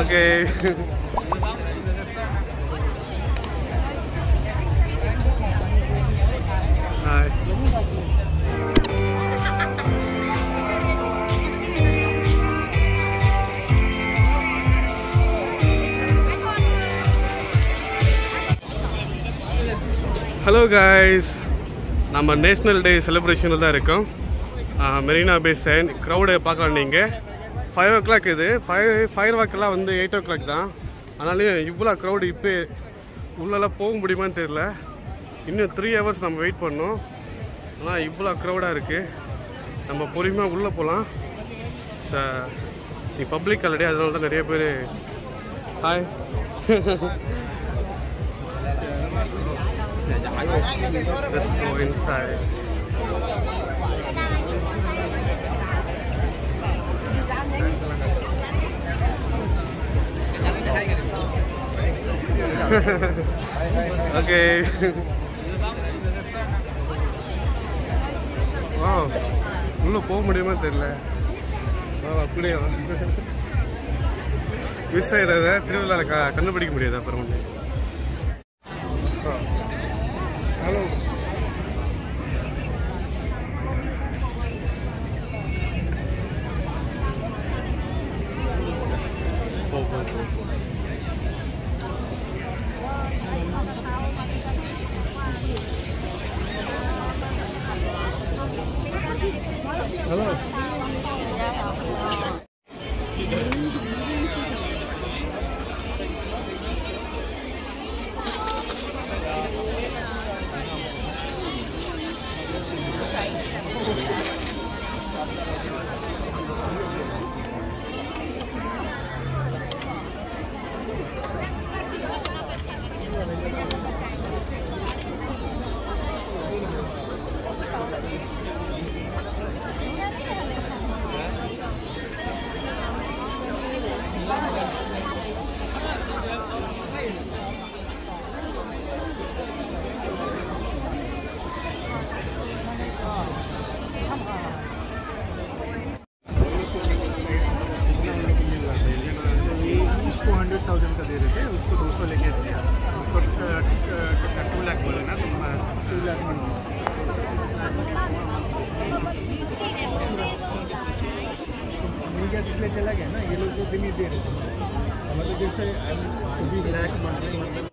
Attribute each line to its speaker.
Speaker 1: Okay hi hello guys நம்ம national day செலிப்ரேஷனில் தான் இருக்கோம். மெரினா பே சேன் க்ரௌடை பார்க்கலாம் நீங்கள் ஃபைவ் ஓ கிளாக் இது ஃபைவ் ஃபைவ் ஓ வந்து எயிட் ஓ கிளாக் தான். ஆனாலும் இவ்வளோ க்ரௌடு இப்போ உள்ளெல்லாம் போக முடியுமான்னு தெரியல. இன்னும் த்ரீ ஹவர்ஸ் நம்ம வெயிட் பண்ணோம். ஆனால் இவ்வளோ க்ரௌடாக இருக்குது நம்ம பொறுமையாக உள்ளே போகலாம் ச நீ பப்ளிக் ஆல்ரெடி அதனால தான் நிறைய பேர் hi Let's go inside. Okay. wow. உள்ள போக முடியுமா தெரியல. Wow, அப்படியே? மிஸ் ஆயிடுறத திருவிழாவில் க கண்டுபிடிக்க முடியாது அப்புறம்? ஒன்று ஹலோ
Speaker 2: போ दे रहे थे मतलब जैसे बीस लाख मतलब!